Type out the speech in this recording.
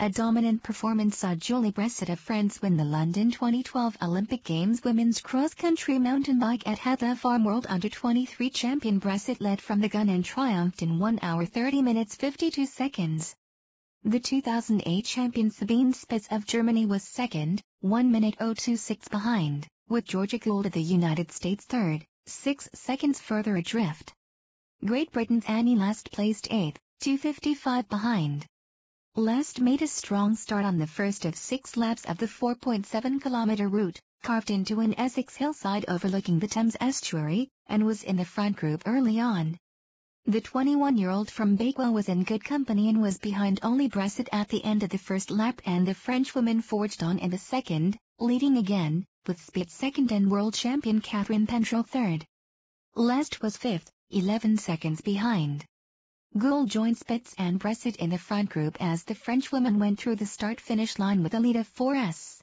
A dominant performance saw Julie Bresset of France win the London 2012 Olympic Games women's cross-country mountain bike at Hadleigh Farm World Under-23 champion Bresset led from the gun and triumphed in 1 hour 30 minutes 52 seconds. The 2008 champion Sabine Spitz of Germany was second, 1 minute 026 behind, with Georgia Gould of the United States third, 6 seconds further adrift. Great Britain's Annie Last placed 8th, 255 behind. Last made a strong start on the first of six laps of the 4.7 kilometer route, carved into an Essex hillside overlooking the Thames estuary, and was in the front group early on. The 21-year-old from Bakewell was in good company and was behind only Bresset at the end of the first lap and the Frenchwoman forged on in the second, leading again, with Spitz second and world champion Catharine Pendrel third. Last was fifth, 11 seconds behind. Gould joined Spitz and Bresset in the front group as the Frenchwoman went through the start-finish line with a lead of 4s.